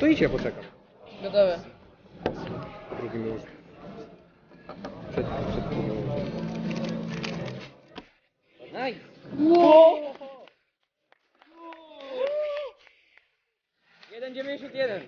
To idź, ja poczekam. Gotowe. Drugim już. Przed, przed drugim już. Nice! Wow! 1,91.